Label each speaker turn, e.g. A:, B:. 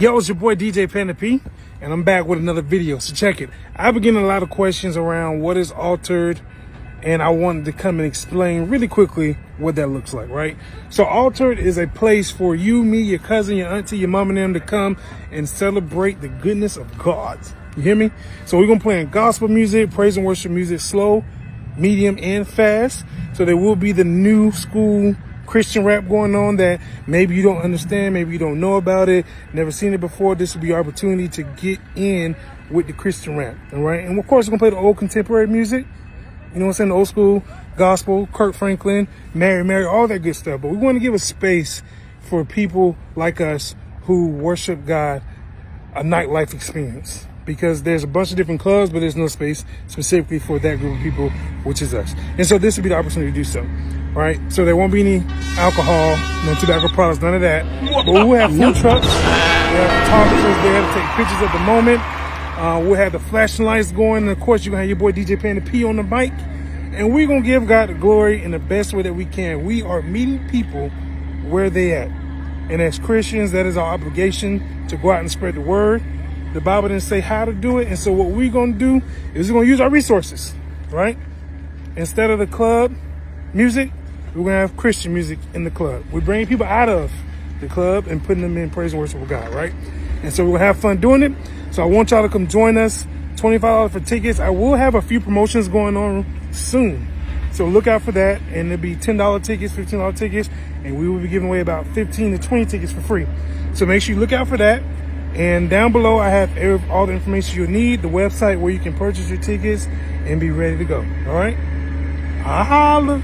A: Yo, it's your boy DJ Panda P, and I'm back with another video. So check it. I've been getting a lot of questions around what is Altared, and I wanted to come and explain really quickly what that looks like, right? So Altared is a place for you, me, your cousin, your auntie, your mom and them to come and celebrate the goodness of God. You hear me? So we're gonna play in gospel music, praise and worship music, slow, medium, and fast. So there will be the new school Christian rap going on that maybe you don't understand, maybe you don't know about it, never seen it before. This will be your opportunity to get in with the Christian rap, all right? And of course, we're gonna play the old contemporary music, you know what I'm saying, the old school gospel, Kirk Franklin, Mary Mary, all that good stuff. But we want to give a space for people like us who worship God, a nightlife experience. Because there's a bunch of different clubs, but there's no space specifically for that group of people, which is us. And so this would be the opportunity to do so right? So there won't be any alcohol, no tobacco products, none of that. But we will have food trucks. We have photographers there to take pictures at the moment. Uh, we'll have the flashing lights going. And of course, you're going to have your boy DJ Panda P on the mic. And we're going to give God the glory in the best way that we can. We are meeting people where they at. And as Christians, that is our obligation to go out and spread the word. The Bible didn't say how to do it. And so what we're going to do is we're going to use our resources, right? Instead of the club music, we're gonna have Christian music in the club. We're bringing people out of the club and putting them in praise and worship with God, right? And so we're gonna have fun doing it. So I want y'all to come join us. $25 for tickets. I will have a few promotions going on soon. So look out for that. And it'll be $10 tickets, $15 tickets, and we will be giving away about 15 to 20 tickets for free. So make sure you look out for that. And down below, I have all the information you'll need, the website where you can purchase your tickets and be ready to go. All right? I Holla.